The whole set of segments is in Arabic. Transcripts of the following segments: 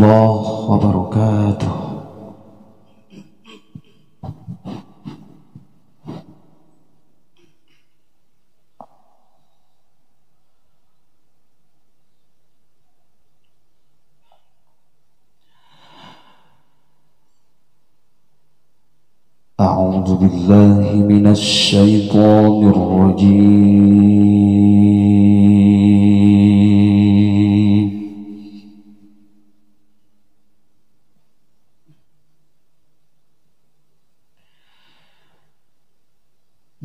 الله وبركاته. أعوذ بالله من الشيطان الرجيم.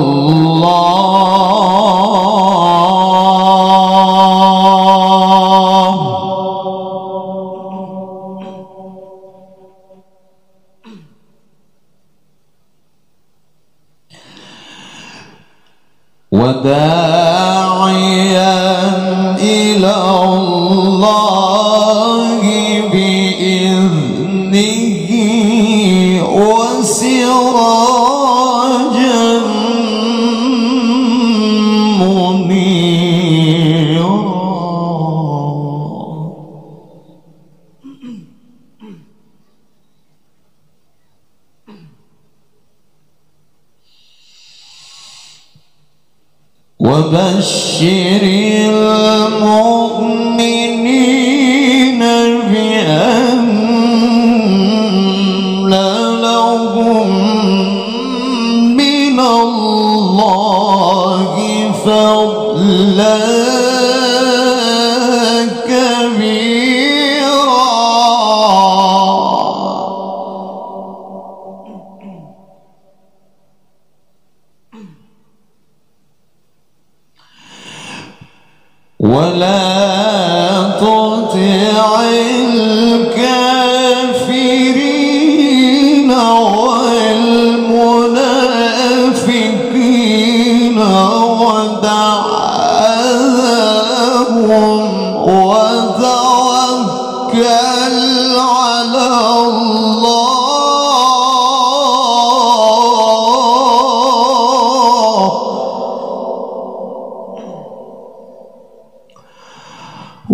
الله بشير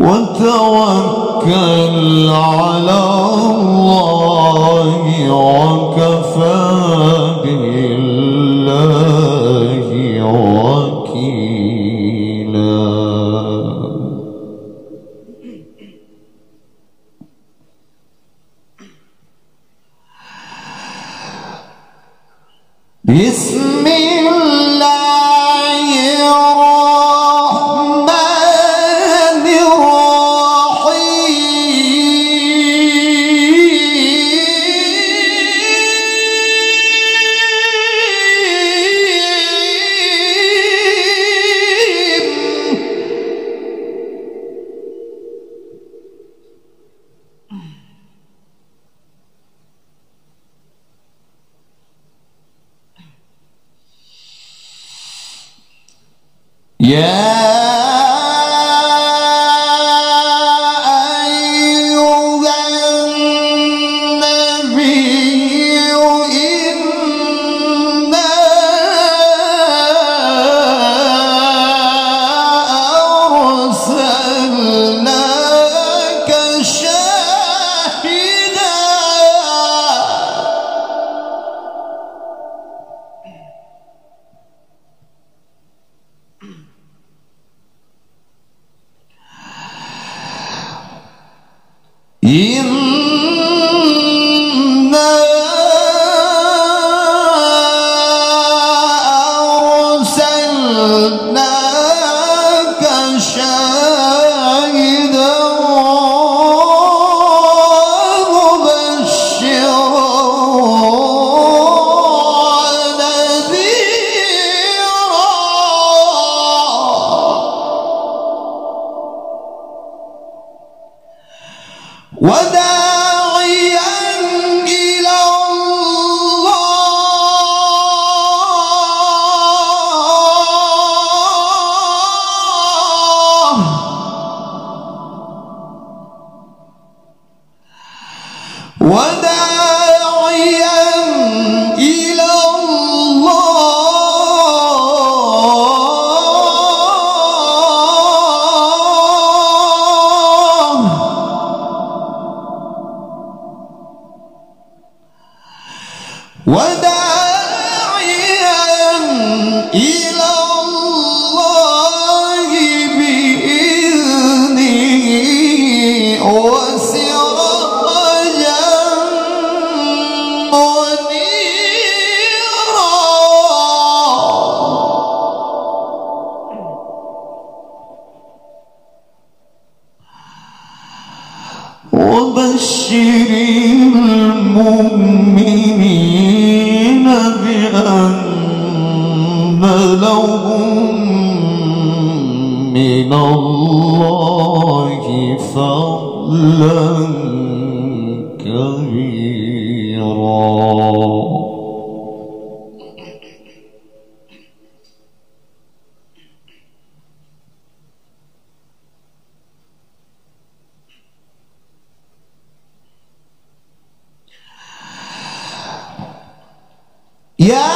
وتوكل على الله وكفاه Yeah. وتوكل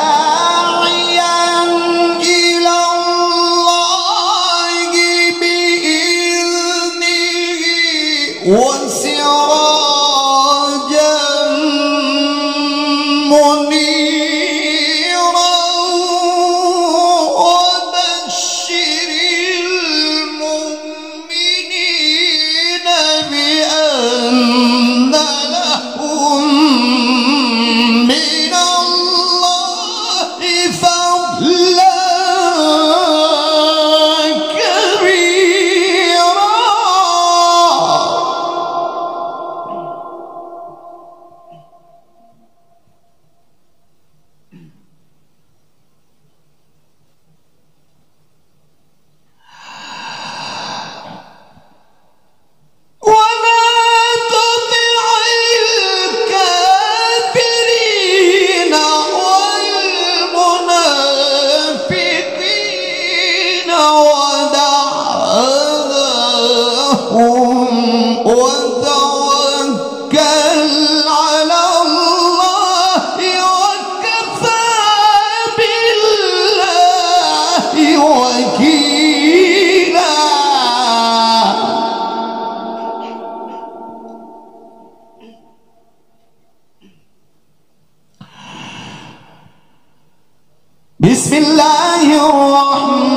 بسم الله الرحمن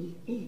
Mm-hmm.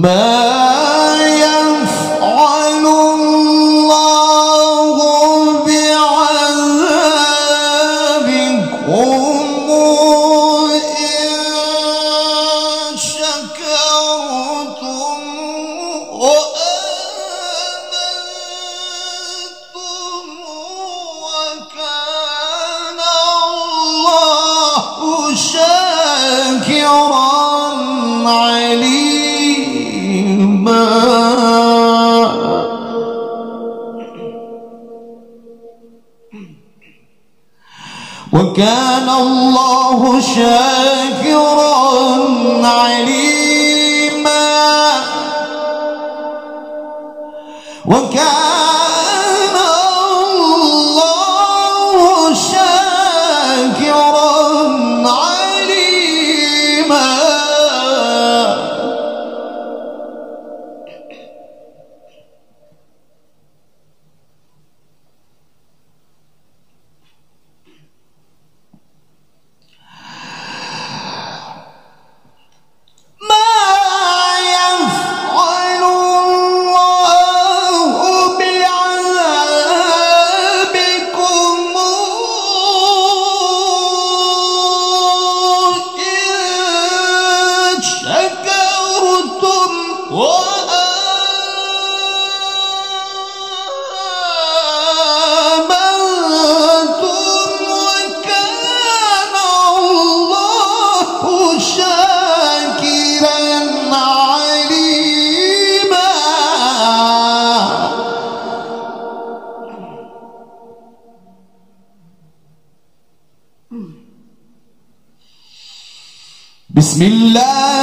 My وكان بسم الله.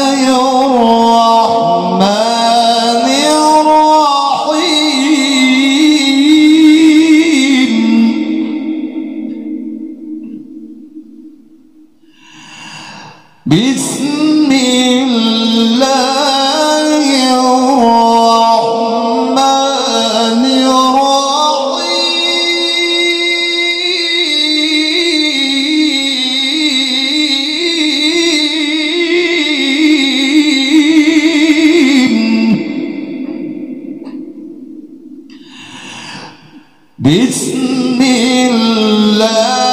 بسم الله.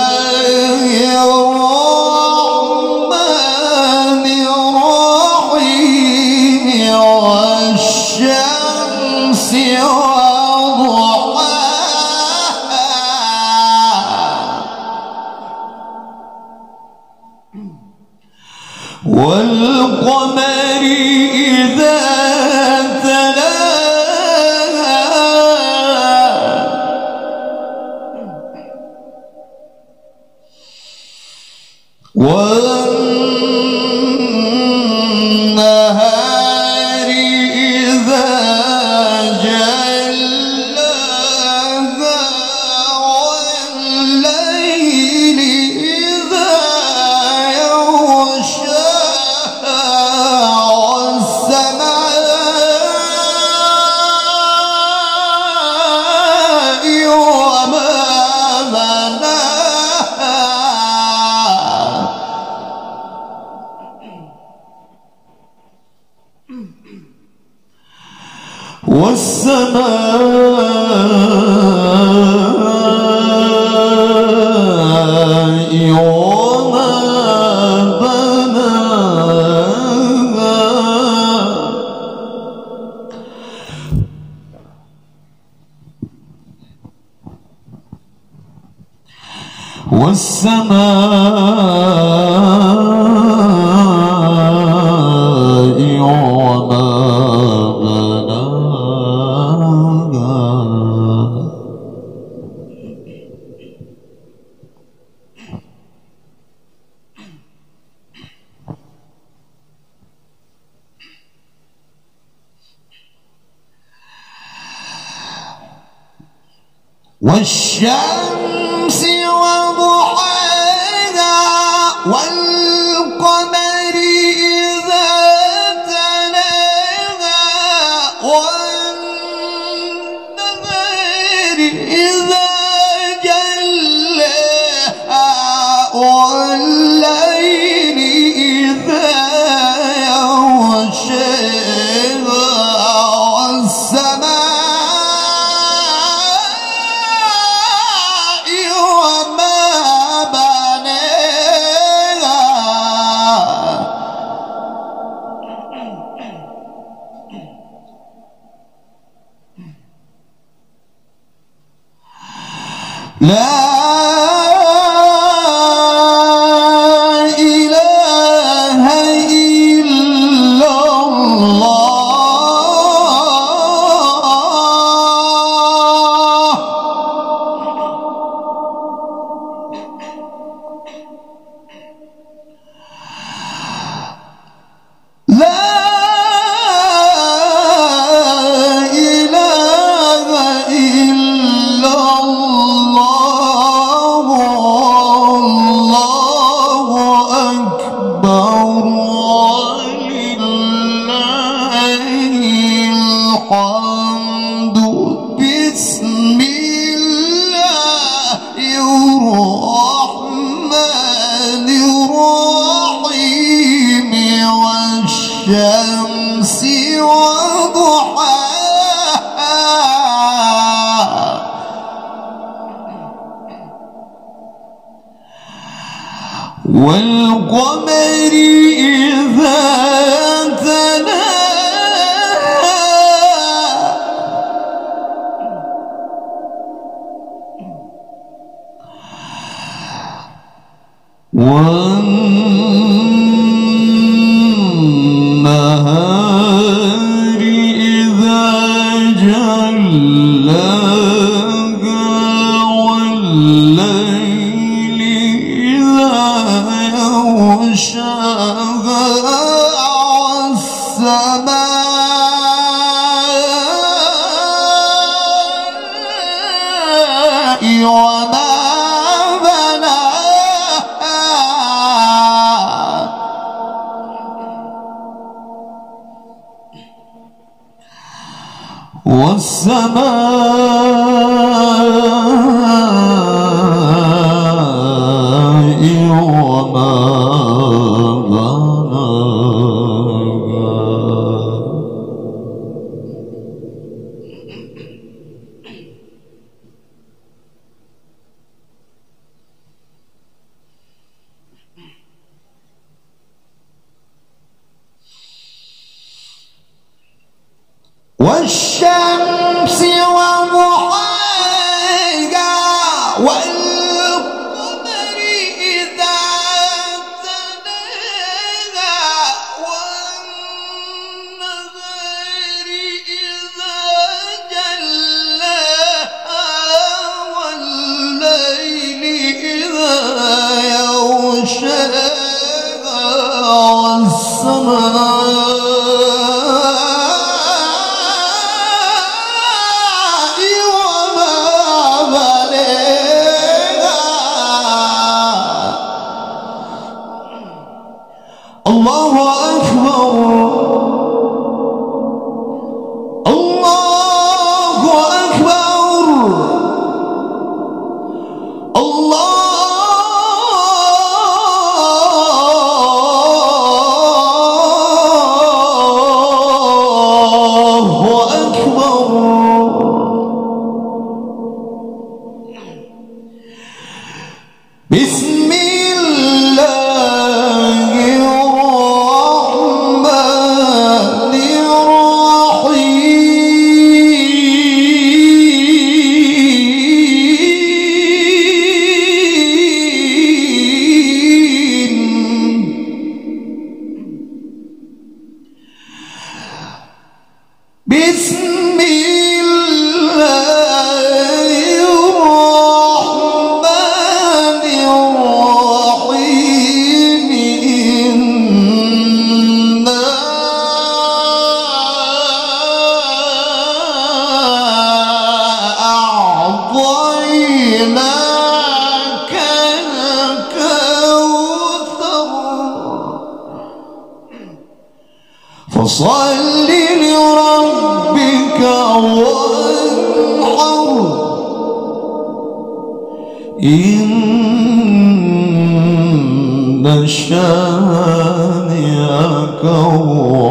والشمس La والشمس Bismillah. إن شانئك هو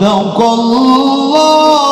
صدق الله.